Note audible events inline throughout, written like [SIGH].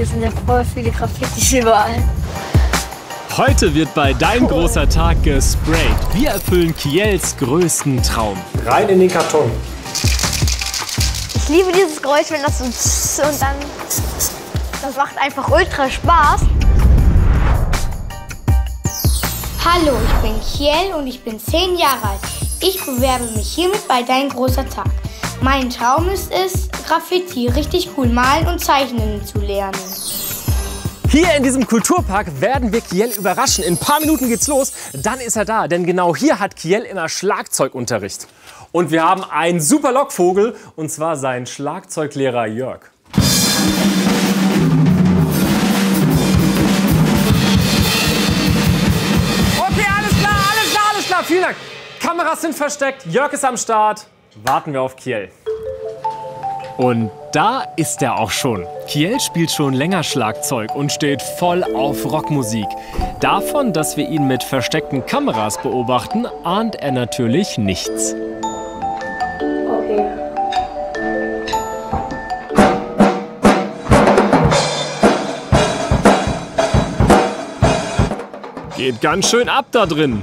Hier sind ja voll viele Graffitis überall. Heute wird bei Dein großer Tag gesprayt. Wir erfüllen Kiels größten Traum. Rein in den Karton. Ich liebe dieses Geräusch, wenn das so tss und dann. Das macht einfach ultra Spaß. Hallo, ich bin Kiel und ich bin 10 Jahre alt. Ich bewerbe mich hiermit bei Dein großer Tag. Mein Traum ist es, Graffiti richtig cool malen und zeichnen zu lernen. Hier in diesem Kulturpark werden wir Kiel überraschen. In ein paar Minuten geht's los. Dann ist er da, denn genau hier hat Kiel immer Schlagzeugunterricht. Und wir haben einen super Lockvogel, und zwar seinen Schlagzeuglehrer Jörg. Okay, alles klar, alles klar, alles klar. Vielen Dank. Kameras sind versteckt, Jörg ist am Start. Warten wir auf Kiel. Und da ist er auch schon. Kiel spielt schon länger Schlagzeug und steht voll auf Rockmusik. Davon, dass wir ihn mit versteckten Kameras beobachten, ahnt er natürlich nichts. Geht ganz schön ab da drin.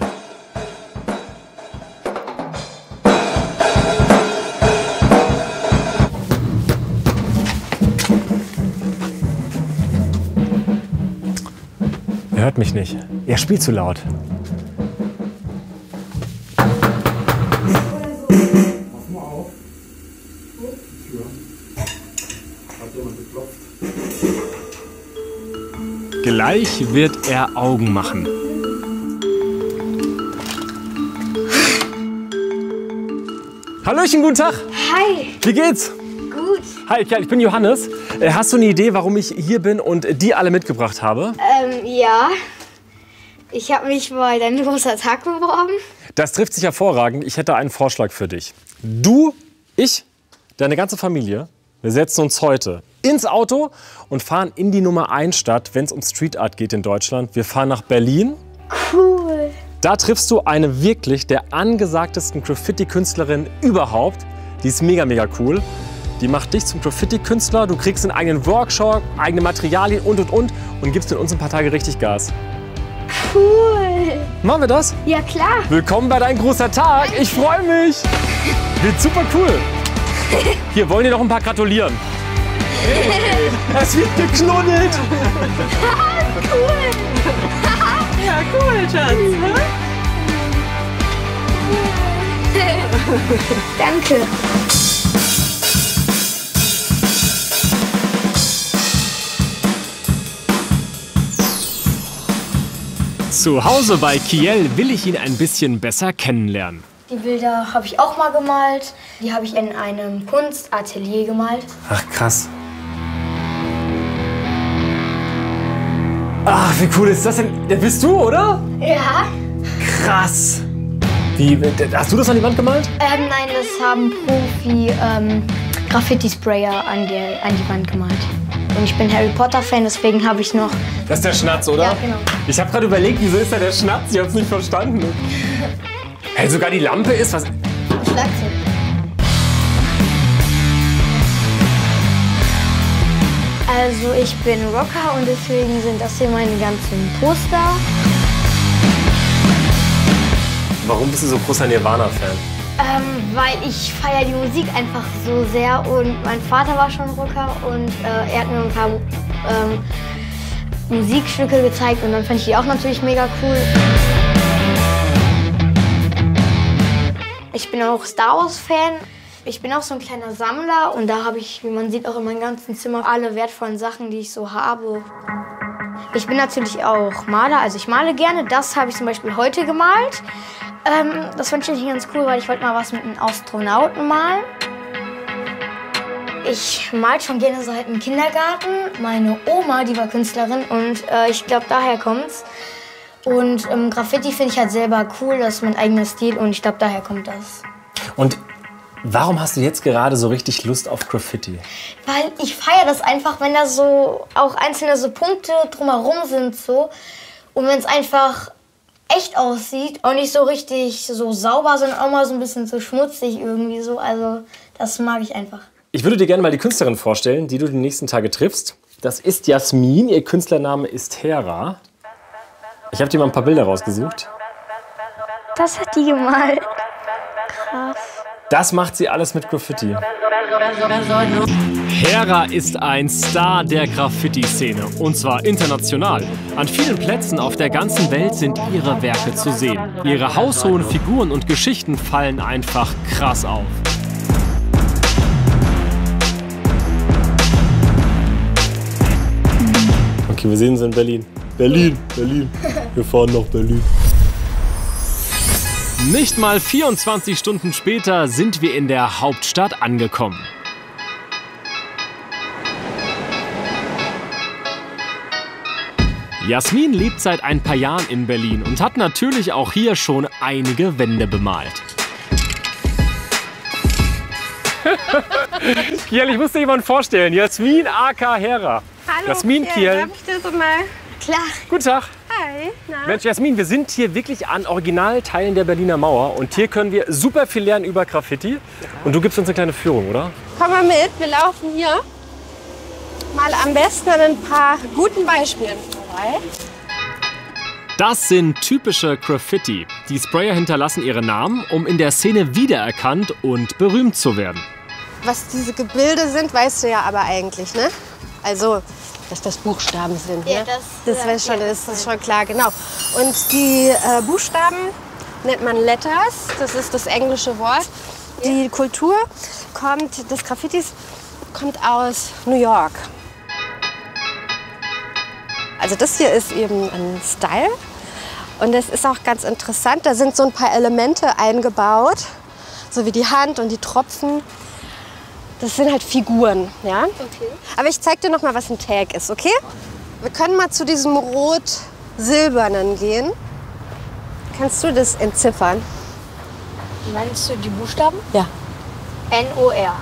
Hört mich nicht. Er spielt zu laut. Gleich wird er Augen machen. Hallöchen, guten Tag. Hi, Wie geht's? gut. Hi, ich bin Johannes. Äh, Hast du eine Idee, warum ich hier bin und die alle mitgebracht habe? Ähm, ja. Ich habe mich bei deinem großer Tag beworben. Das trifft sich hervorragend. Ich hätte einen Vorschlag für dich. Du, ich, deine ganze Familie, wir setzen uns heute ins Auto und fahren in die Nummer 1 Stadt, wenn es um Street Art geht in Deutschland. Wir fahren nach Berlin. Cool. Da triffst du eine wirklich der angesagtesten Graffiti-Künstlerin überhaupt. Die ist mega, mega cool. Die macht dich zum Graffiti-Künstler. Du kriegst einen eigenen Workshop, eigene Materialien und und und und gibst in uns ein paar Tage richtig Gas. Cool. Machen wir das? Ja, klar. Willkommen bei dein großer Tag. Ich freue mich. Wird super cool. Hier wollen dir noch ein paar gratulieren. [LAUGHS] Es wird geknuddelt. [LAUGHS] Ja, cool, Schatz. [LAUGHS] Danke. Zu Hause bei Kiel will ich ihn ein bisschen besser kennenlernen. Die Bilder habe ich auch mal gemalt. Die habe ich in einem Kunstatelier gemalt. Ach, krass. Ach, wie cool ist das denn? Der bist du, oder? Ja. Krass. Wie, hast du das an die Wand gemalt? Ähm, nein, das haben Profi ähm, Graffiti-Sprayer an die, an die Wand gemalt. Und ich bin Harry Potter-Fan, deswegen habe ich noch. Das ist der Schnatz, oder? Ja, genau. Ich habe gerade überlegt, wieso ist da der Schnatz? Ich hab's nicht verstanden. Hey, sogar die Lampe ist was. Schlagzeug. Also ich bin Rocker und deswegen sind das hier meine ganzen Poster. Warum bist du so großer Nirvana-Fan? Ähm, weil ich feiere die Musik einfach so sehr und mein Vater war schon Rocker und äh, er hat mir ein paar ähm, Musikstücke gezeigt und dann fand ich die auch natürlich mega cool. Ich bin auch Star Wars Fan. Ich bin auch so ein kleiner Sammler und da habe ich, wie man sieht, auch in meinem ganzen Zimmer alle wertvollen Sachen, die ich so habe. Ich bin natürlich auch Maler, also ich male gerne. Das habe ich zum Beispiel heute gemalt. Ähm, das fand ich eigentlich ganz cool, weil ich wollte mal was mit einem Astronauten malen. Ich mal schon gerne seit dem Kindergarten. Meine Oma, die war Künstlerin und äh, ich glaube, daher kommt's. Und ähm, Graffiti finde ich halt selber cool, das ist mein eigener Stil und ich glaube, daher kommt das. Und warum hast du jetzt gerade so richtig Lust auf Graffiti? Weil ich feiere das einfach, wenn da so auch einzelne so Punkte drumherum sind so und wenn es einfach echt aussieht und nicht so richtig so sauber, sondern auch mal so ein bisschen so schmutzig irgendwie so. Also das mag ich einfach. Ich würde dir gerne mal die Künstlerin vorstellen, die du die nächsten Tage triffst. Das ist Jasmin, ihr Künstlername ist Hera. Ich habe dir mal ein paar Bilder rausgesucht. Das hat die gemalt. Das macht sie alles mit Graffiti. Hera ist ein Star der Graffiti-Szene und zwar international. An vielen Plätzen auf der ganzen Welt sind ihre Werke zu sehen. Ihre haushohen Figuren und Geschichten fallen einfach krass auf. Okay, wir sehen sie in Berlin. Berlin, Berlin. Wir fahren nach Berlin. Nicht mal 24 Stunden später sind wir in der Hauptstadt angekommen. Jasmin lebt seit ein paar Jahren in Berlin und hat natürlich auch hier schon einige Wände bemalt. [LAUGHS] Kiel, ich muss dir jemanden vorstellen. Jasmin aka Hera. Hallo. Jasmin ja, Kiel. Darf ich dir so mal? Klar. Guten Tag. Hi. Na? Mensch, Jasmin, wir sind hier wirklich an Originalteilen der Berliner Mauer und hier können wir super viel lernen über Graffiti. Und du gibst uns eine kleine Führung, oder? Komm mal mit. Wir laufen hier mal am besten an ein paar guten Beispielen vorbei. Das sind typische Graffiti. Die Sprayer hinterlassen ihre Namen, um in der Szene wiedererkannt und berühmt zu werden. Was diese Gebilde sind, weißt du ja aber eigentlich, ne? Also, dass das Buchstaben sind. Ja, ne? das- das, ja, schon, ja, das ist schon klar, genau. Und die äh, Buchstaben nennt man Letters, das ist das englische Wort. Die Kultur kommt, des Graffitis kommt aus New York. Also das hier ist eben ein Style und das ist auch ganz interessant. Da sind so ein paar Elemente eingebaut, so wie die Hand und die Tropfen. Das sind halt Figuren, ja. Okay. Aber ich zeig dir noch mal, was ein Tag ist, okay? Wir können mal zu diesem rot-silbernen gehen. Kannst du das entziffern? Meinst du die Buchstaben? Ja. N-O-R.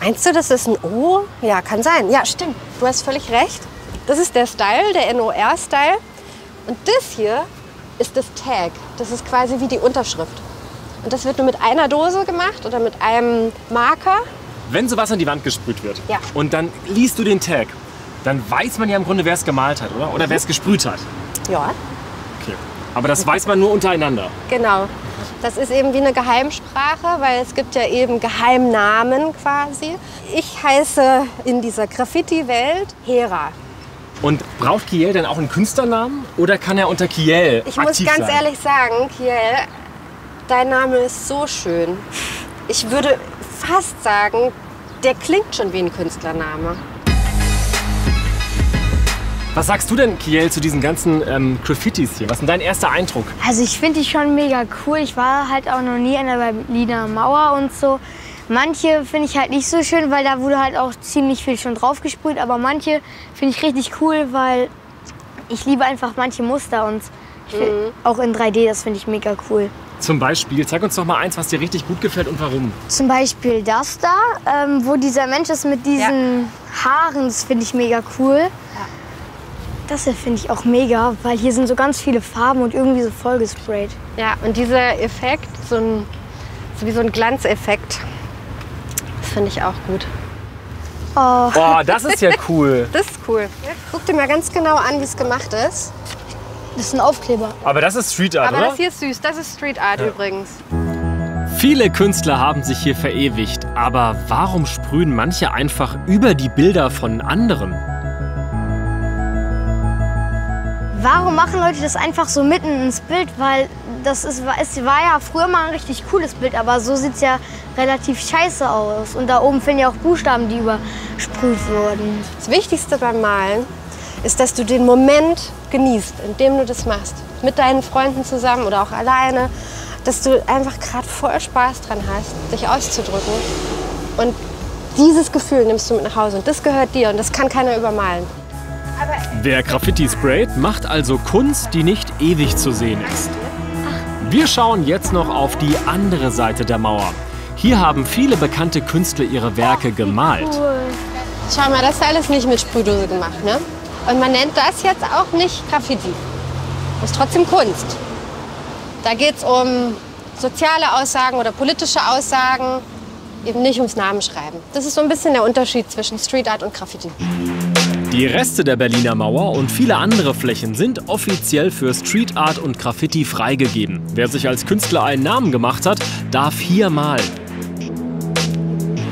Meinst du, das ist ein O? Ja, kann sein. Ja, stimmt. Du hast völlig recht. Das ist der Style, der NOR-Style. Und das hier ist das Tag. Das ist quasi wie die Unterschrift. Und das wird nur mit einer Dose gemacht oder mit einem Marker. Wenn sowas an die Wand gesprüht wird Ja. und dann liest du den Tag, dann weiß man ja im Grunde, wer es gemalt hat, oder? Oder wer es gesprüht hat. Ja, Okay. Aber das weiß man nur untereinander. genau. Das ist eben wie eine Geheimsprache, weil es gibt ja eben Geheimnamen quasi. Ich heiße in dieser Graffiti-Welt Hera. Und braucht Kiel denn auch einen Künstlernamen oder kann er unter Kiel Ich muss ganz sein? ehrlich sagen, Kiel, dein Name ist so schön. Ich würde fast sagen, der klingt schon wie ein Künstlername. Was sagst du denn, Kiel, zu diesen ganzen ähm, Graffitis hier? Was ist denn dein erster Eindruck? Also ich finde die schon mega cool. Ich war halt auch noch nie an der Berliner Mauer und so. Manche finde ich halt nicht so schön, weil da wurde halt auch ziemlich viel schon drauf gesprüht. Aber manche finde ich richtig cool, weil ich liebe einfach manche Muster und ich find, auch in 3D, das finde ich mega cool. Zum Beispiel, zeig uns doch mal eins, was dir richtig gut gefällt und warum. Zum Beispiel das da, ähm, wo dieser Mensch ist mit diesen Haaren, das finde ich mega cool. Das hier finde ich auch mega, weil hier sind so ganz viele Farben und irgendwie so vollgesprayt. Ja, und dieser Effekt, so, ein, so wie so ein Glanzeffekt, das finde ich auch gut. Oh, Boah, das ist ja [LAUGHS] cool. Das ist cool. Guck dir mal ganz genau an, wie es gemacht ist. Das ist ein Aufkleber. Aber das ist Street Art, Aber oder? das hier ist süß. Das ist Street Art übrigens. Viele Künstler haben sich hier verewigt, aber warum sprühen manche einfach über die Bilder von anderen? Warum machen Leute das einfach so mitten ins Bild? Weil das ist, es war ja früher mal ein richtig cooles Bild, aber so sieht es ja relativ scheiße aus. Und da oben finden ja auch Buchstaben, die übersprüht wurden. Das Wichtigste beim Malen ist, dass du den Moment genießt, in dem du das machst. Mit deinen Freunden zusammen oder auch alleine. Dass du einfach gerade voll Spaß dran hast, dich auszudrücken. Und dieses Gefühl nimmst du mit nach Hause. Und das gehört dir und das kann keiner übermalen. Wer Graffiti sprayt, macht also Kunst, die nicht ewig zu sehen ist. Wir schauen jetzt noch auf die andere Seite der Mauer. Hier haben viele bekannte Künstler ihre Werke gemalt. Schau mal, das ist alles nicht mit Sprühdose gemacht, ne? Und man nennt das jetzt auch nicht Graffiti. Das ist trotzdem Kunst. Da geht es um soziale Aussagen oder politische Aussagen, eben nicht ums Namenschreiben. Das ist so ein bisschen der Unterschied zwischen Street Art und Graffiti. Die Reste der Berliner Mauer und viele andere Flächen sind offiziell für Street Art und Graffiti freigegeben. Wer sich als Künstler einen Namen gemacht hat, darf hier malen.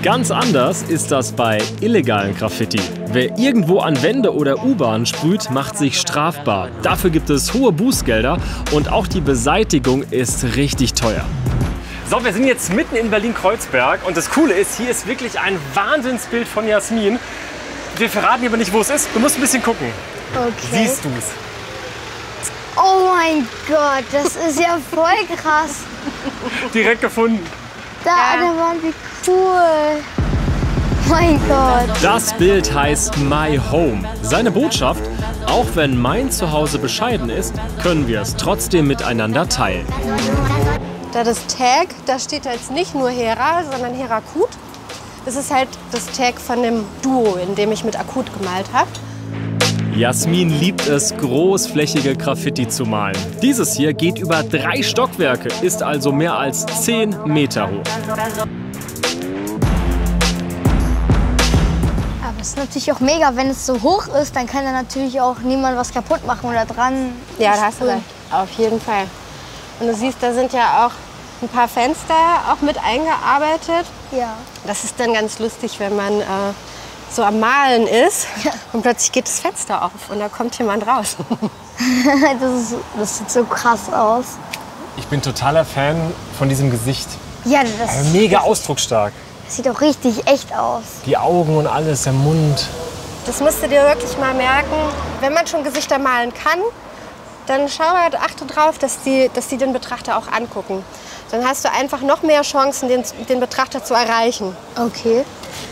Ganz anders ist das bei illegalen Graffiti. Wer irgendwo an Wände oder U-Bahnen sprüht, macht sich strafbar. Dafür gibt es hohe Bußgelder und auch die Beseitigung ist richtig teuer. So, wir sind jetzt mitten in Berlin-Kreuzberg und das Coole ist, hier ist wirklich ein Wahnsinnsbild von Jasmin. Wir verraten aber nicht, wo es ist. Du musst ein bisschen gucken. Okay. Siehst du es? Oh mein Gott, das ist ja voll krass. Direkt gefunden. Da an der Wand, wie cool. Mein Gott. Das Bild heißt My Home. Seine Botschaft, auch wenn mein Zuhause bescheiden ist, können wir es trotzdem miteinander teilen. Da das Tag, da steht jetzt nicht nur Hera, sondern Herakut. Das ist halt das Tag von dem Duo, in dem ich mit Akut gemalt habe. Jasmin liebt es, großflächige Graffiti zu malen. Dieses hier geht über drei Stockwerke, ist also mehr als 10 Meter hoch. Aber es ist natürlich auch mega, wenn es so hoch ist, dann kann da natürlich auch niemand was kaputt machen oder dran. Ja, da hast du recht. Auf jeden Fall. Und du siehst, da sind ja auch ein paar Fenster auch mit eingearbeitet. Ja. Das ist dann ganz lustig, wenn man äh, so am Malen ist und plötzlich geht das Fenster auf und da kommt jemand raus. [LAUGHS] [LAUGHS] Das, ist, das sieht so krass aus. Ich bin totaler Fan von diesem Gesicht. Ja, das, Mega ausdrucksstark. das sieht auch richtig echt aus. Die Augen und alles, der Mund. Das musst du dir wirklich mal merken. Wenn man schon Gesichter malen kann, dann schau halt, achte drauf, dass die, dass die den Betrachter auch angucken. Dann hast du einfach noch mehr Chancen, den, den Betrachter zu erreichen. Okay.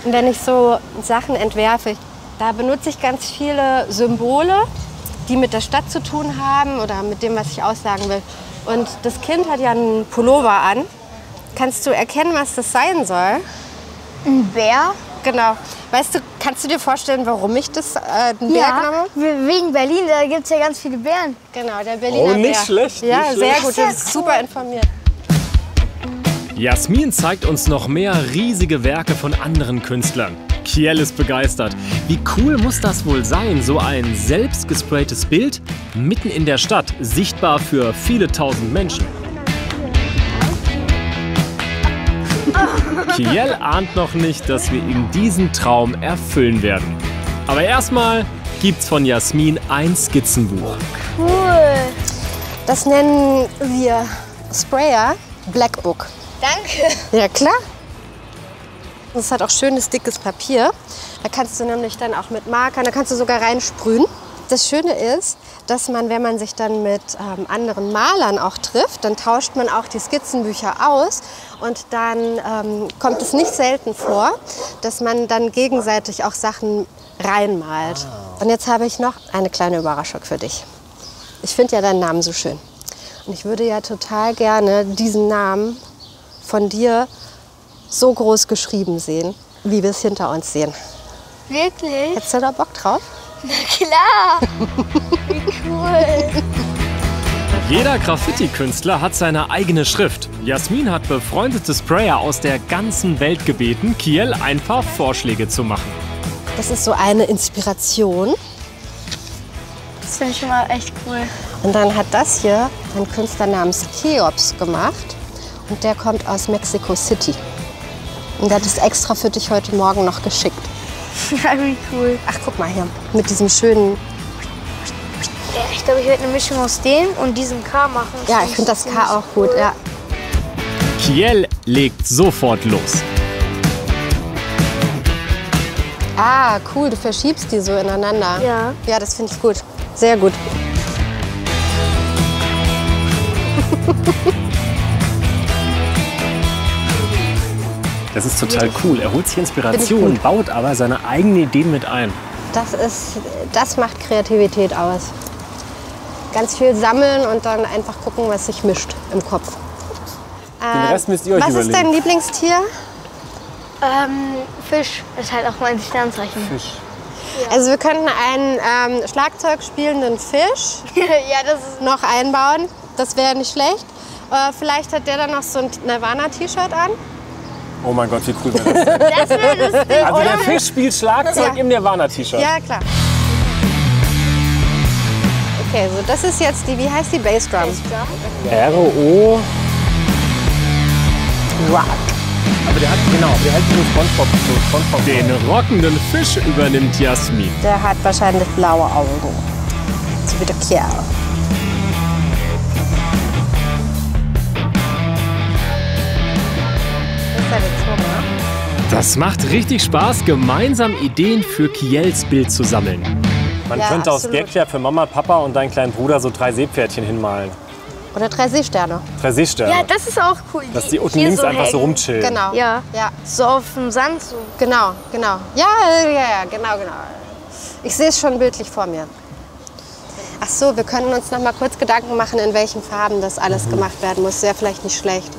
Und wenn ich so Sachen entwerfe, da benutze ich ganz viele Symbole, die mit der Stadt zu tun haben oder mit dem, was ich aussagen will. Und das Kind hat ja einen Pullover an. Kannst du erkennen, was das sein soll? Ein Bär? Genau. Weißt du, kannst du dir vorstellen, warum ich das äh, einen Bär genommen habe? we- wegen Berlin, da gibt es ja ganz viele Bären. Genau, der Berliner Oh, nicht Bär. schlecht, Ja, nicht sehr schlecht. gut. Du bist super informiert. Jasmin zeigt uns noch mehr riesige Werke von anderen Künstlern. Kiel ist begeistert. Wie cool muss das wohl sein, so ein selbst gespraytes Bild mitten in der Stadt, sichtbar für viele tausend Menschen. [LAUGHS] Kiel ahnt noch nicht, dass wir ihm diesen Traum erfüllen werden. Aber erstmal gibt's von Jasmin ein Skizzenbuch. Cool. Das nennen wir Sprayer Black Book. Danke. Ja, klar. Das hat auch schönes, dickes Papier. Da kannst du nämlich dann auch mit Markern, da kannst du sogar reinsprühen. Das Schöne ist, dass man, wenn man sich dann mit ähm, anderen Malern auch trifft, dann tauscht man auch die Skizzenbücher aus und dann ähm, kommt es nicht selten vor, dass man dann gegenseitig auch Sachen reinmalt. Und jetzt habe ich noch eine kleine Überraschung für dich. Ich finde ja deinen Namen so schön. Und ich würde ja total gerne diesen Namen von dir so groß geschrieben sehen, wie wir es hinter uns sehen. Wirklich? Hättest du da Bock drauf? Klar. Wie cool. Jeder Graffiti-Künstler hat seine eigene Schrift. Jasmin hat befreundete Sprayer aus der ganzen Welt gebeten, Kiel einfach Vorschläge zu machen. Das ist so eine Inspiration. Das finde ich schon mal echt cool. Und dann hat das hier ein Künstler namens Cheops gemacht. Und der kommt aus Mexico City. Und der hat es extra für dich heute Morgen noch geschickt. [LAUGHS] Ja, wie cool. Ach, guck mal hier. Mit diesem schönen. Ja, ich glaube, ich werde eine Mischung aus dem und diesem K machen. Ja, ich finde das K auch gut. Ja. Kiel legt sofort los. Ah, cool. Du verschiebst die so ineinander. Ja. Ja, das finde ich gut. Sehr gut. [LAUGHS] Das ist total cool. Er holt sich Inspiration, baut aber seine eigenen Ideen mit ein. Das, ist, das macht Kreativität aus. Ganz viel sammeln und dann einfach gucken, was sich mischt im Kopf. Den Rest müsst ihr euch was überlegen. ist dein Lieblingstier? Ähm, Fisch ist halt auch mein Sternzeichen. Fisch. Also wir könnten einen ähm, Schlagzeug spielenden Fisch [LAUGHS] ja, das ist. noch einbauen. Das wäre nicht schlecht. Äh, vielleicht hat der dann noch so ein Nirvana-T-Shirt an. Oh mein Gott, wie cool wäre das denn? Das wäre lustig, Also der? Fisch spielt Schlagzeug im Nirvana-T-Shirt. Ja, klar. Okay, so das ist jetzt die, wie heißt die Bassdrum? Bassdrum? R-O. Rock. Aber der hat, genau, der hat so Spongebob, so Spongebob. Den rockenden Fisch übernimmt Jasmin. Der hat wahrscheinlich blaue Augen. So wie der Kerl. Der Zunge. Das macht richtig Spaß, gemeinsam Ideen für Kiels Bild zu sammeln. Man Ja, könnte aus. Gag ja für Mama, Papa und deinen kleinen Bruder so drei Seepferdchen hinmalen. Oder drei Seesterne. Drei Seesterne. Ja, das ist auch cool. dass die unten links so einfach so hängen. rumchillen. Genau. Ja. Ja, So auf dem Sand so. genau, genau. Ja, ja, ja, genau, genau. Ich sehe es schon bildlich vor mir. Ach so, wir können uns noch mal kurz Gedanken machen, in welchen Farben das alles Mhm. gemacht werden muss. Wäre vielleicht nicht schlecht.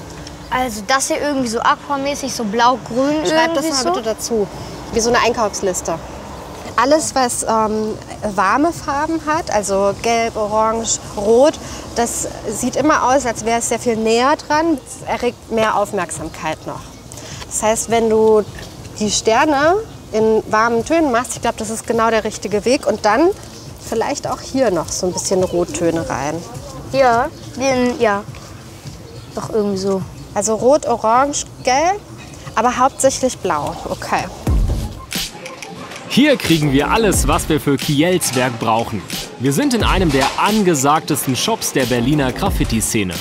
Also das hier irgendwie so aquamäßig, so blau-grün Schreib das mal so. bitte dazu. Wie so eine Einkaufsliste. Alles, was ähm, warme Farben hat, also gelb, orange, rot, das sieht immer aus, als wäre es sehr viel näher dran. Es erregt mehr Aufmerksamkeit noch. Das heißt, wenn du die Sterne in warmen Tönen machst, ich glaube, das ist genau der richtige Weg. Und dann vielleicht auch hier noch so ein bisschen Rottöne rein. Ja, den, ja. Doch irgendwie so. Also rot, orange, gelb, aber hauptsächlich blau. Okay. Hier kriegen wir alles, was wir für Kiels Werk brauchen. Wir sind in einem der angesagtesten Shops der Berliner Graffiti-Szene.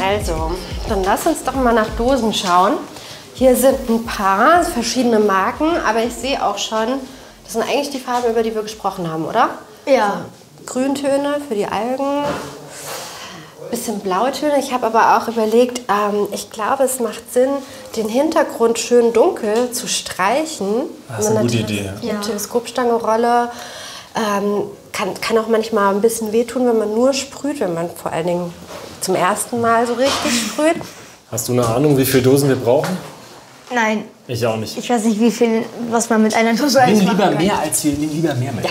Also, dann lass uns doch mal nach Dosen schauen. Hier sind ein paar verschiedene Marken, aber ich sehe auch schon, das sind eigentlich die Farben, über die wir gesprochen haben, oder? Ja. Grüntöne für die Algen, bisschen Blautöne. Ich habe aber auch überlegt, ähm, ich glaube, es macht Sinn, den Hintergrund schön dunkel zu streichen. Das ist eine gute Idee. Tele- Eine Teleskopstange-Rolle. Ähm, kann, kann auch manchmal ein bisschen wehtun, wenn man nur sprüht, wenn man vor allen Dingen zum ersten Mal so richtig sprüht. Hast du eine Ahnung, wie viele Dosen wir brauchen? Nein, Ich auch nicht. ich weiß nicht, wie viel, was man mit einer Dose Nimm lieber machen kann. mehr als wir, nimm lieber mehr mit.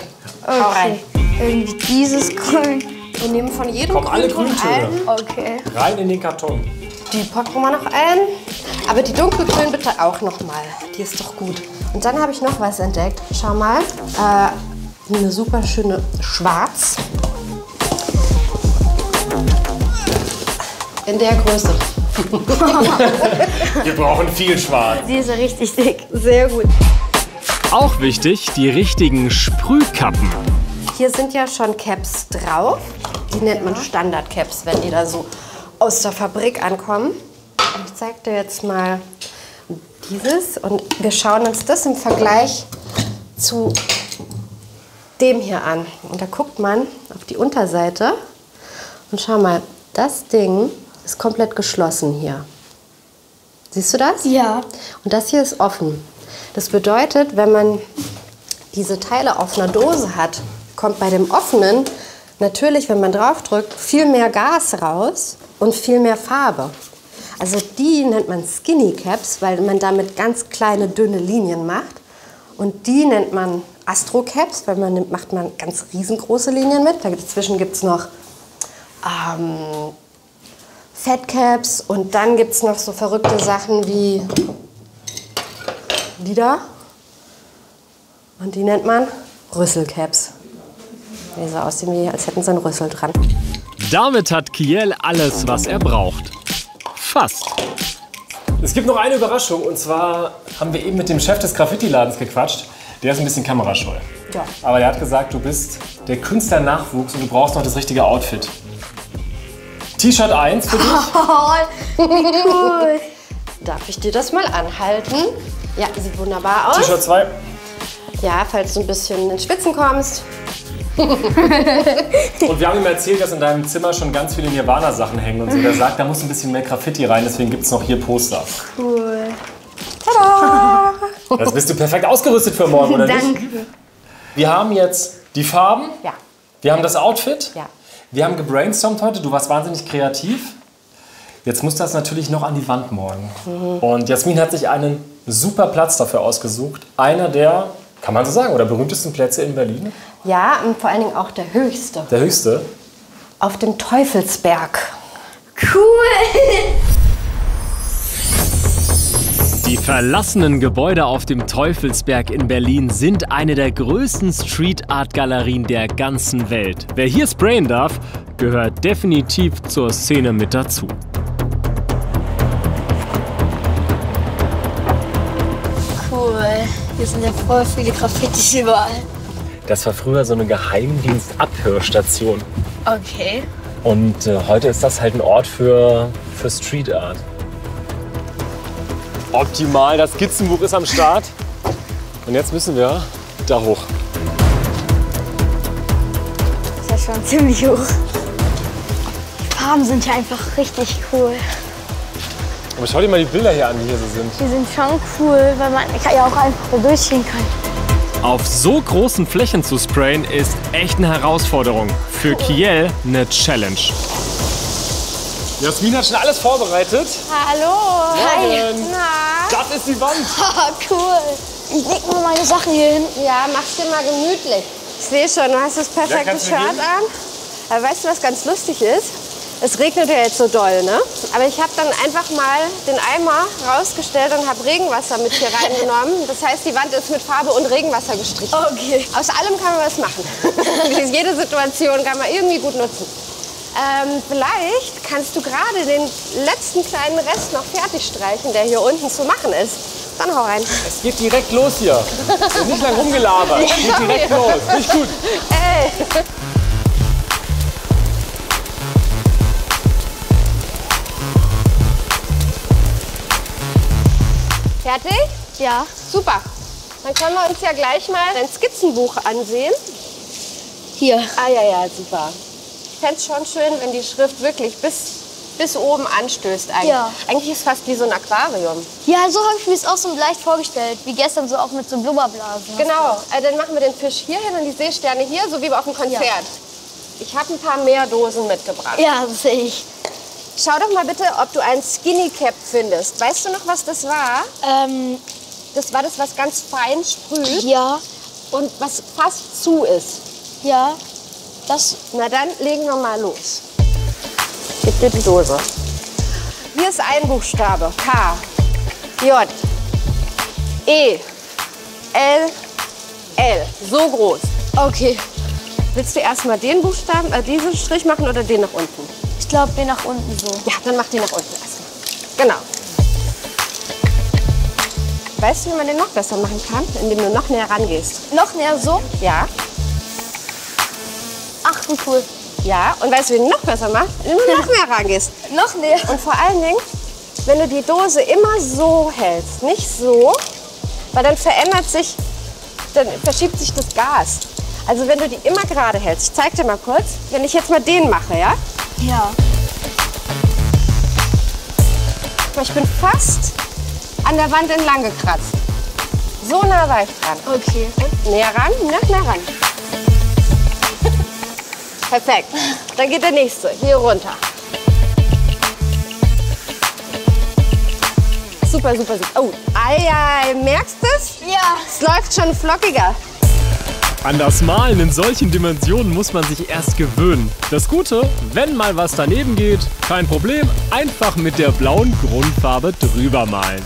Hau rein. Irgendwie dieses Grün. Wir nehmen von jedem Komm, alle Grüntöne. Okay. Rein in den Karton. Die packen wir noch ein. Aber die dunkelgrün bitte auch noch mal. Die ist doch gut. Und dann habe ich noch was entdeckt. Schau mal. Äh, eine super schöne Schwarz. In der Größe. Wir brauchen viel Schwarz. Die ist ja richtig dick. Sehr gut. Auch wichtig, die richtigen Sprühkappen. Hier sind ja schon Caps drauf. Die nennt man Standard-Caps, wenn die da so aus der Fabrik ankommen. Ich zeige dir jetzt mal dieses und wir schauen uns das im Vergleich zu dem hier an. Und da guckt man auf die Unterseite und schau mal, das Ding ist komplett geschlossen hier. Siehst du das? Ja. Und das hier ist offen. Das bedeutet, wenn man diese Teile auf einer Dose hat, kommt bei dem offenen natürlich, wenn man draufdrückt, viel mehr Gas raus und viel mehr Farbe. Also die nennt man Skinny Caps, weil man damit ganz kleine, dünne Linien macht. Und die nennt man Astro Caps, weil man nimmt, macht man ganz riesengroße Linien mit. Dazwischen gibt es noch ähm, Fat Caps und dann gibt es noch so verrückte Sachen wie die da. Und die nennt man Rüsselcaps. Die so aussehen, wie, als hätten sie einen Rüssel dran. Damit hat Kiel alles, was er braucht. Fast. Es gibt noch eine Überraschung und zwar haben wir eben mit dem Chef des Graffiti-Ladens gequatscht. Der ist ein bisschen kamerascheu. Ja. Aber der hat gesagt, du bist der Künstlernachwuchs und du brauchst noch das richtige Outfit. T-Shirt 1 für dich. [LAUGHS] Cool. Darf ich dir das mal anhalten? Ja, sieht wunderbar aus. T-Shirt 2. Ja, falls du ein bisschen ins Schwitzen kommst. [LAUGHS] Und wir haben ihm erzählt, dass in deinem Zimmer schon ganz viele Nirvana-Sachen hängen und so. Der sagt, da muss ein bisschen mehr Graffiti rein, deswegen gibt es noch hier Poster. Cool. [LAUGHS] Das bist du perfekt ausgerüstet für morgen, oder nicht? Danke. Wir haben jetzt die Farben, Ja. wir haben das Outfit, Ja. Wir haben gebrainstormt heute, du warst wahnsinnig kreativ. Jetzt muss das natürlich noch an die Wand morgen. Und Jasmin hat sich einen super Platz dafür ausgesucht. Einer der, kann man so sagen, oder berühmtesten Plätze in Berlin. Ja, und vor allen Dingen auch der höchste. Der höchste. Auf dem Teufelsberg. Cool. [LAUGHS] Die verlassenen Gebäude auf dem Teufelsberg in Berlin sind eine der größten Street Art Galerien der ganzen Welt. Wer hier sprayen darf, gehört definitiv zur Szene mit dazu. Cool. Hier sind ja voll viele Graffitis überall. Das war früher so eine Geheimdienstabhörstation. Okay. Und äh, heute ist das halt ein Ort für, für Street Art. Optimal, das Skizzenbuch ist am Start. Und jetzt müssen wir da hoch. ist ja schon ziemlich hoch. Die Farben sind ja einfach richtig cool. Aber schau dir mal die Bilder hier an, die hier so sind. Die sind schon cool, weil man ja auch einfach da durchgehen kann. Auf so großen Flächen zu sprayen ist echt eine Herausforderung. Für Kiel eine Challenge. Jasmin hat schon alles vorbereitet. Hallo. Morgen. Na? Das ist die Wand. Ah, cool. Ich leg mal meine Sachen hier hin. Ja, mach's dir mal gemütlich. Ich sehe schon, du hast das perfekte du Shirt an. Aber weißt du, was ganz lustig ist? Es regnet ja jetzt so doll, ne? Aber ich habe dann einfach mal den Eimer rausgestellt und habe Regenwasser mit hier reingenommen. Das heißt, die Wand ist mit Farbe und Regenwasser gestrichen. Okay. Aus allem kann man was machen. [LAUGHS] Jede Situation kann man irgendwie gut nutzen. Ähm, vielleicht kannst du gerade den letzten kleinen Rest noch fertig streichen, der hier unten zu machen ist. Dann hau rein. Es geht direkt los hier. Nicht lang rumgelabert. Es geht direkt los. Nicht gut. Ey! Fertig? Ja. Super. Dann können wir uns ja gleich mal dein Skizzenbuch ansehen. Hier. Ah ja, ja, super. Ich fände es schon schön, wenn die Schrift wirklich bis, bis oben anstößt. Eigentlich. Ja. eigentlich ist es fast wie so ein Aquarium. Ja, so habe ich mir es auch so leicht vorgestellt. Wie gestern so auch mit so Blubberblasen. Genau. Äh, dann machen wir den Fisch hier hin und die Seesterne hier, so wie auf dem Konzert. Ich habe ein paar mehr Dosen mitgebracht. Ja, das sehe ich. Schau doch mal bitte, ob du ein Skinny Cap findest. Weißt du noch, was das war? Ähm, Das war das, was ganz fein sprüht ja, und was fast zu ist. ja. Das, Na dann legen wir mal los. Gib dir die Dose. Hier ist ein Buchstabe. K, J, E, L, L. So groß. okay. Willst du erstmal den Buchstaben, äh, diesen Strich machen oder den nach unten? Ich glaube, den nach unten so. Ja, dann mach den nach unten erstmal. Genau. Weißt du, wie man den noch besser machen kann? Indem du noch näher rangehst. Noch näher so. Ja, Ach, wie cool. ja. Und weißt du, wie du noch besser machst? Indem du noch näher rangehst. Noch näher. Und vor allen Dingen, wenn du die Dose immer so hältst, nicht so, weil dann verändert sich, dann verschiebt sich das Gas. Also wenn du die immer gerade hältst, ich zeig dir mal kurz, wenn ich jetzt mal den mache, ja? Ja. Ich bin fast an der Wand entlang gekratzt. So nah war ich dran. Okay. Und näher ran, noch näher ran. Perfekt. Dann geht der nächste hier runter. Super, super, super. Oh, ei, ei, merkst du es? Ja. Es läuft schon flockiger. An das Malen in solchen Dimensionen muss man sich erst gewöhnen. Das Gute, wenn mal was daneben geht, kein Problem, einfach mit der blauen Grundfarbe drüber malen.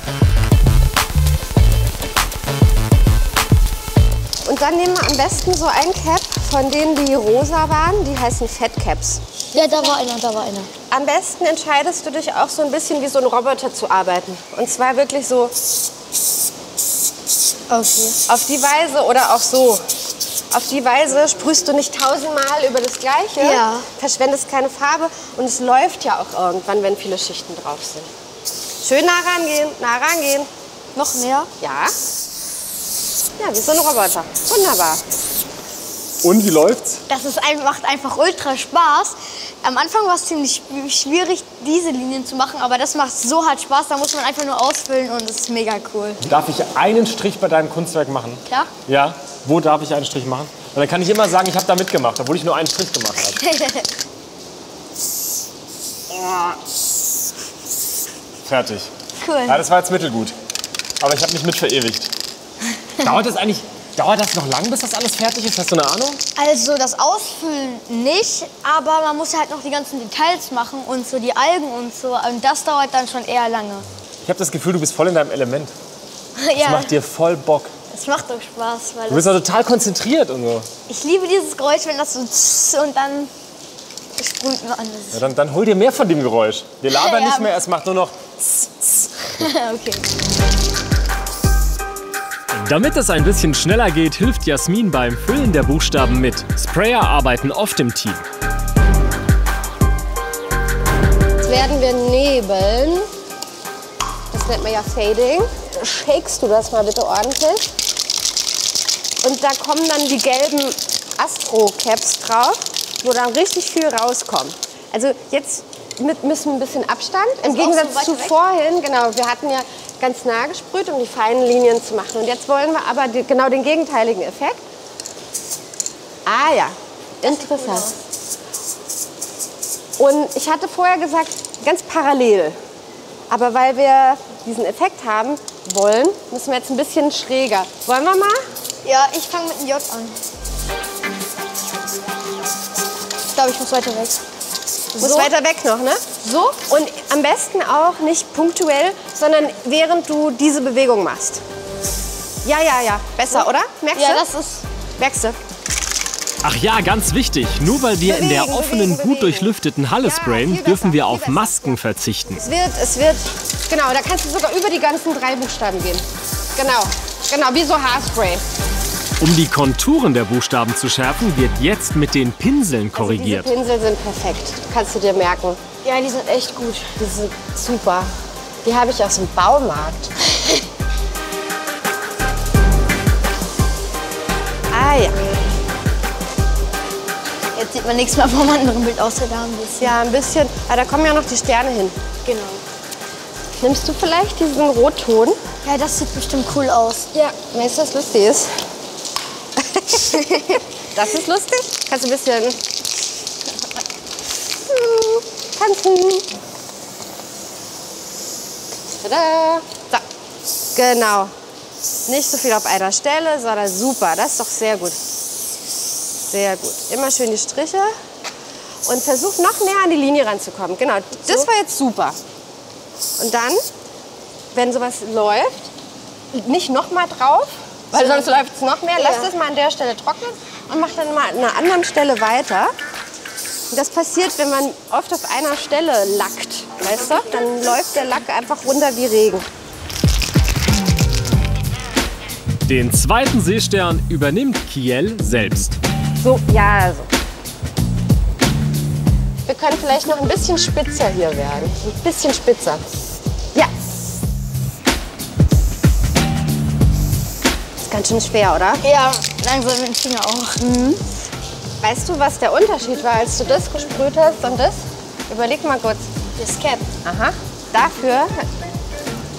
Und dann nehmen wir am besten so ein Cap von denen, die rosa waren. Die heißen Fat Caps. Ja, da war einer, da war einer. Am besten entscheidest du dich auch so ein bisschen wie so ein Roboter zu arbeiten. Und zwar wirklich so Okay. auf die Weise oder auch so. Auf die Weise sprühst du nicht tausendmal über das Gleiche, Ja. verschwendest keine Farbe und es läuft ja auch irgendwann, wenn viele Schichten drauf sind. Schön nah rangehen, nah rangehen. Noch näher? Ja. Ja, wie so ein Roboter. Wunderbar. Und wie läuft's? Das ist ein, macht einfach ultra Spaß. Am Anfang war es ziemlich schwierig, diese Linien zu machen, aber das macht so hart Spaß. Da muss man einfach nur ausfüllen und es ist mega cool. Darf ich einen Strich bei deinem Kunstwerk machen? Klar? Ja. Wo darf ich einen Strich machen? Und dann kann ich immer sagen, ich habe da mitgemacht, obwohl ich nur einen Strich gemacht habe. [LAUGHS] Fertig. Cool. Ja, das war jetzt mittelgut. Aber ich habe mich mit verewigt. Dauert das eigentlich, dauert das noch lang, bis das alles fertig ist? Hast du eine Ahnung? Also das Ausfüllen nicht, aber man muss halt noch die ganzen Details machen und so die Algen und so. Und das dauert dann schon eher lange. Ich habe das Gefühl, du bist voll in deinem Element. [LAUGHS] Das ja, macht dir voll Bock. es macht doch Spaß, weil Du bist auch total konzentriert und so. ich liebe dieses Geräusch, wenn das so tss und dann sprüht man alles. Ja, dann, dann hol dir mehr von dem Geräusch. Wir labern [LAUGHS] Ja. nicht mehr, es macht nur noch. [LAUGHS] okay. Damit es ein bisschen schneller geht, hilft Jasmin beim Füllen der Buchstaben mit. Sprayer arbeiten oft im Team. Jetzt werden wir nebeln. Das nennt man ja Fading. Shakest du das mal bitte ordentlich. Und da kommen dann die gelben Astro-Caps drauf, wo dann richtig viel rauskommt. Also jetzt mit, müssen wir ein bisschen Abstand. Im auch Gegensatz so zu weg? vorhin, genau, wir hatten ja ganz nah gesprüht, um die feinen Linien zu machen. Und jetzt wollen wir aber die, genau den gegenteiligen Effekt. Ah ja, interessant. Und ich hatte vorher gesagt, ganz parallel. Aber weil wir diesen Effekt haben wollen, müssen wir jetzt ein bisschen schräger. Wollen wir mal? Ja, ich fange mit dem J an. Ich glaube, ich muss weiter weg. Muss weiter weg noch, ne? So. Und am besten auch nicht punktuell, sondern während du diese Bewegung machst. Ja, ja, ja. Besser, oder? Merkst Ja, du? das ist. Merkst du? Ach ja, ganz wichtig. Nur weil wir in der Bewegen, offenen, bewegen, gut bewegen. durchlüfteten Halle Ja, sprayen, dürfen wir auf. Masken verzichten. Es wird, es wird. Genau, da kannst du sogar über die ganzen drei Buchstaben gehen. Genau. Genau, wie so Haarspray. Um die Konturen der Buchstaben zu schärfen, wird jetzt mit den Pinseln korrigiert. Also diese Pinsel sind perfekt. Kannst du dir merken. Ja, die sind echt gut. Die sind super. Die habe ich aus dem Baumarkt. [LAUGHS] ah ja. Jetzt sieht man nichts mehr vom anderen Bild, außer da ein bisschen. Ja, ein bisschen. Aber da kommen ja noch die Sterne hin. Genau. Nimmst du vielleicht diesen Rotton? Ja, das sieht bestimmt cool aus. Ja. Weißt du, was lustig ist? [LAUGHS] das ist lustig. Kannst du ein bisschen [LAUGHS] tanzen. Tada. So. Genau. Nicht so viel auf einer Stelle, sondern super. Das ist doch sehr gut. Sehr gut. Immer schön die Striche. Und versuch noch näher an die Linie ranzukommen. Genau, das war jetzt super. Und dann, wenn sowas läuft, nicht noch mal drauf, weil sonst läuft es noch mehr. Lass Ja. das mal an der Stelle trocknen und mach dann mal an einer anderen Stelle weiter. Und das passiert, wenn man oft auf einer Stelle lackt, weißt du? Dann läuft der Lack einfach runter wie Regen. Den zweiten Seestern übernimmt Kiel selbst. So, ja, also. Wir können vielleicht noch ein bisschen spitzer hier werden. Ein bisschen spitzer. Ganz schön schwer, oder? Ja, langsam mit dem Finger auch. Weißt du, was der Unterschied war, als du das gesprüht hast und das? Überleg mal kurz. Das Cap. Aha. Dafür,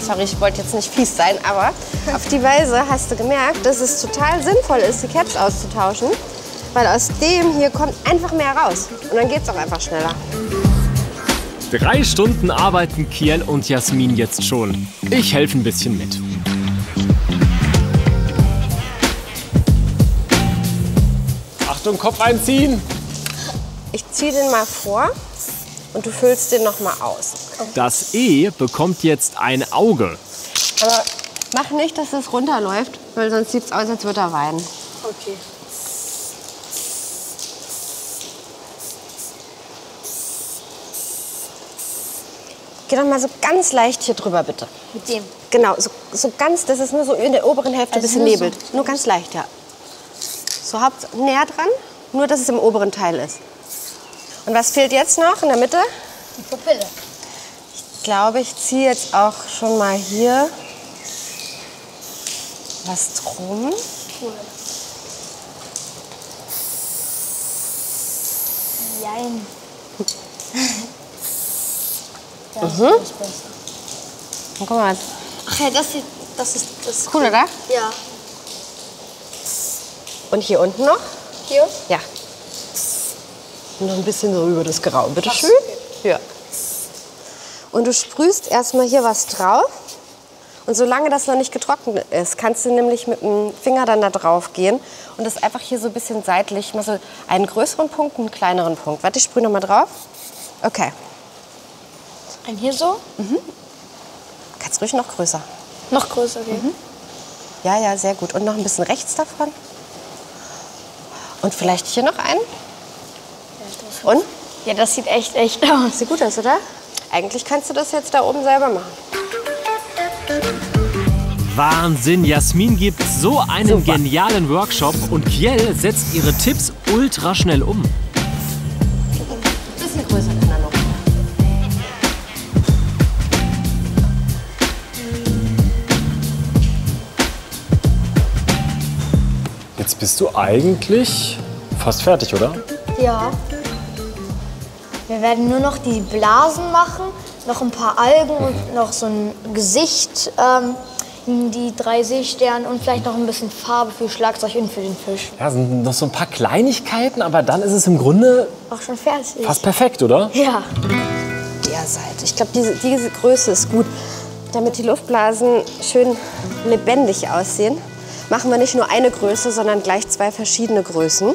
sorry, ich wollte jetzt nicht fies sein, aber auf die Weise hast du gemerkt, dass es total sinnvoll ist, die Caps auszutauschen. Weil aus dem hier kommt einfach mehr raus. Und dann geht es auch einfach schneller. Drei Stunden arbeiten Kiel und Jasmin jetzt schon. Ich helfe ein bisschen mit. Achtung, Kopf einziehen. Ich ziehe den mal vor und du füllst den noch mal aus. Das E bekommt jetzt ein Auge. Aber mach nicht, dass es runterläuft, weil sonst sieht es aus, als würde er weinen. Okay. Geh doch mal so ganz leicht hier drüber, bitte. Mit dem. Genau, so, so ganz, das ist nur so in der oberen Hälfte ein Also bisschen nur so? nebelt. Nur ganz leicht, ja. So haupt näher dran, nur dass es im oberen Teil ist. Und was fehlt jetzt noch in der Mitte? Die Pupille. Ich glaube, ich ziehe jetzt auch schon mal hier was drum. Jein. Mhm. [LAUGHS] das ist das Beste. Und guck mal, Ach ja, das, sieht, das ist das ist cool, oder? Ja. Und hier unten noch? Hier? Ja. Und noch ein bisschen so über das Grau. Bitte schön. Ja. Und du sprühst erstmal hier was drauf. Und solange das noch nicht getrocknet ist, kannst du nämlich mit dem Finger dann da drauf gehen und das einfach hier so ein bisschen seitlich, mal so einen größeren Punkt, einen kleineren Punkt. Warte, ich sprühe noch mal drauf. Okay. Ein hier so? Kannst ruhig noch größer. Noch größer gehen. Ja, ja, sehr gut. Und noch ein bisschen rechts davon. Und vielleicht hier noch einen. Und? Ja, das sieht echt, echt aus. Sieht gut aus, oder? Eigentlich kannst du das jetzt da oben selber machen. Wahnsinn, Jasmin gibt so einen genialen Workshop und Kiel setzt ihre Tipps ultra schnell um. Bist du eigentlich fast fertig, oder? Ja. Wir werden nur noch die Blasen machen, noch ein paar Algen und noch so ein Gesicht, ähm, die drei Seesterne und vielleicht noch ein bisschen Farbe für Schlagzeug und für den Fisch. Ja, sind noch so ein paar Kleinigkeiten, aber dann ist es im Grunde Auch schon fertig. fast perfekt, oder? Ja. Der Seite. Ich glaube, diese, diese Größe ist gut. Damit die Luftblasen schön lebendig aussehen, machen wir nicht nur eine Größe, sondern gleich zwei verschiedene Größen.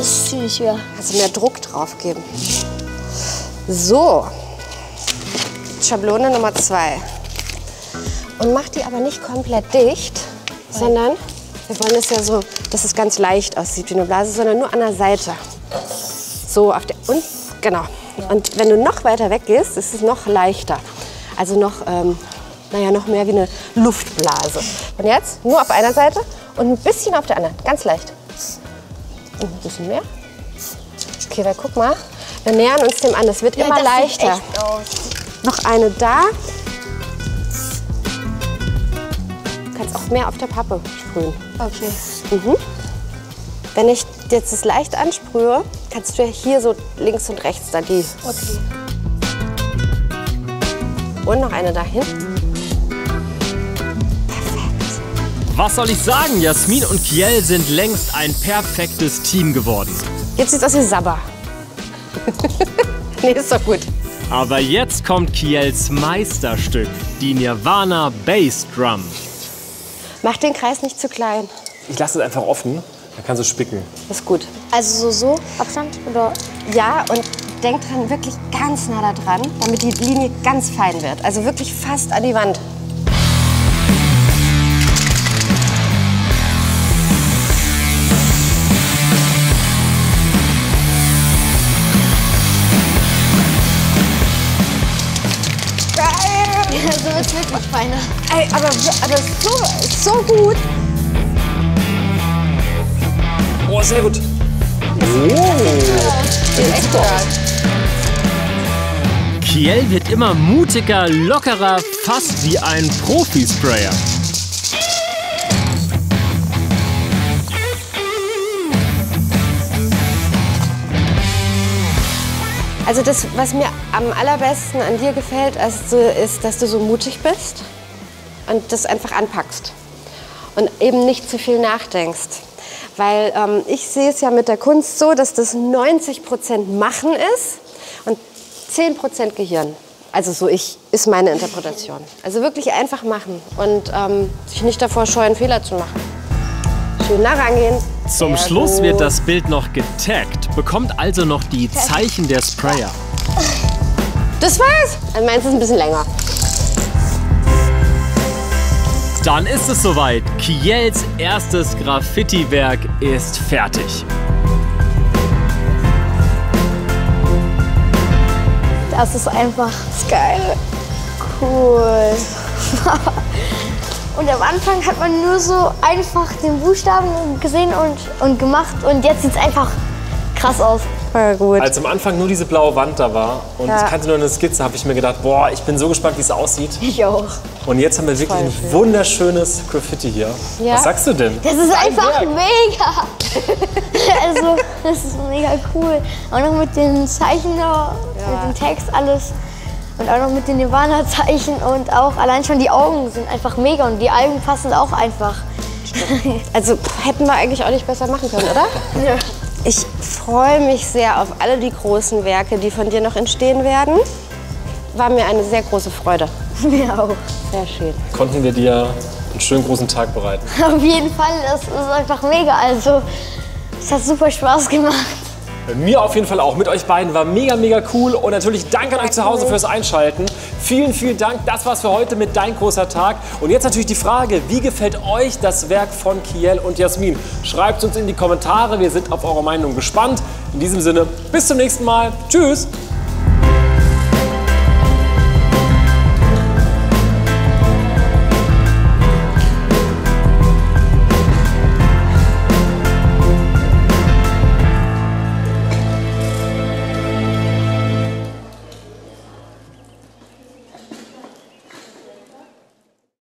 Ist ziemlich schwer. Also mehr Druck drauf geben. So. Schablone Nummer zwei. Und mach die aber nicht komplett dicht, sondern wir wollen es ja so, dass es ganz leicht aussieht wie eine Blase, sondern nur an der Seite. So auf der und genau. Und wenn du noch weiter weg gehst, ist es noch leichter. Also noch, ähm, naja, noch mehr wie eine Luftblase. Und jetzt nur auf einer Seite und ein bisschen auf der anderen, ganz leicht. Und ein bisschen mehr. Okay, weil guck mal, wir nähern uns dem an. Das wird immer das leichter. Noch eine da. Du kannst auch mehr auf der Pappe sprühen. Okay. Wenn ich jetzt es leicht ansprühe, kannst du ja hier so links und rechts da die. Okay. Und noch eine dahin. Was soll ich sagen? Jasmin und Kiel sind längst ein perfektes Team geworden. Jetzt sieht es aus wie Sabber. [LAUGHS] nee, ist doch gut. Aber jetzt kommt Kiels Meisterstück, die Nirvana Bass Drum. Mach den Kreis nicht zu klein. Ich lasse es einfach offen, dann kannst du spicken. Ist gut. Also so, so Abstand oder Ja, und denk dran, wirklich ganz nah da dran, damit die Linie ganz fein wird. Also wirklich fast an die Wand. Wirklich feiner. Ey, aber, aber so, so gut. Oh, sehr gut. Kiel wird immer mutiger, lockerer, fast wie ein Profisprayer. Also das, was mir am allerbesten an dir gefällt, also ist, dass du so mutig bist und das einfach anpackst und eben nicht zu viel nachdenkst. Weil ähm, ich sehe es ja mit der Kunst so, dass das 90 Prozent Machen ist und 10 Prozent Gehirn. Also so ich ist meine Interpretation. Also wirklich einfach machen und ähm, sich nicht davor scheuen, Fehler zu machen. Schön nah rangehen. Zum Sehr Schluss gut. wird das Bild noch getaggt, bekommt also noch die Zeichen der Sprayer. Das war's. Also meins ist ein bisschen länger. Dann ist es soweit. Kiels erstes Graffiti-Werk ist fertig. Das ist einfach geil. cool. [LAUGHS] und am Anfang hat man nur so einfach den Buchstaben gesehen und, und gemacht und jetzt sieht es einfach krass aus. Voll gut. Als am Anfang nur diese blaue Wand da war und Ja. ich kannte nur eine Skizze, habe ich mir gedacht, boah, ich bin so gespannt, wie es aussieht. Ich auch. Und jetzt haben wir wirklich ein wunderschönes Graffiti hier. Ja. Was sagst du denn? Das ist einfach mega. [LAUGHS] also, das ist mega cool. Auch noch mit den Zeichen da, mit dem Text, alles. Und auch noch mit den Nirvana-Zeichen und auch allein schon die Augen sind einfach mega und die Algen passen auch einfach. Also hätten wir eigentlich auch nicht besser machen können, oder? Ja. Ich freue mich sehr auf alle die großen Werke, die von dir noch entstehen werden. War mir eine sehr große Freude. Mir auch. Sehr schön. Konnten wir dir einen schönen großen Tag bereiten. Auf jeden Fall, das ist einfach mega. Also, es hat super Spaß gemacht. Mir auf jeden Fall auch. Mit euch beiden war mega, mega cool. Und natürlich danke an euch zu Hause fürs Einschalten. Vielen, vielen Dank. Das war's für heute mit Dein großer Tag. Und jetzt natürlich die Frage, wie gefällt euch das Werk von Kiel und Jasmin? Schreibt uns in die Kommentare. Wir sind auf eure Meinung gespannt. In diesem Sinne, bis zum nächsten Mal. Tschüss.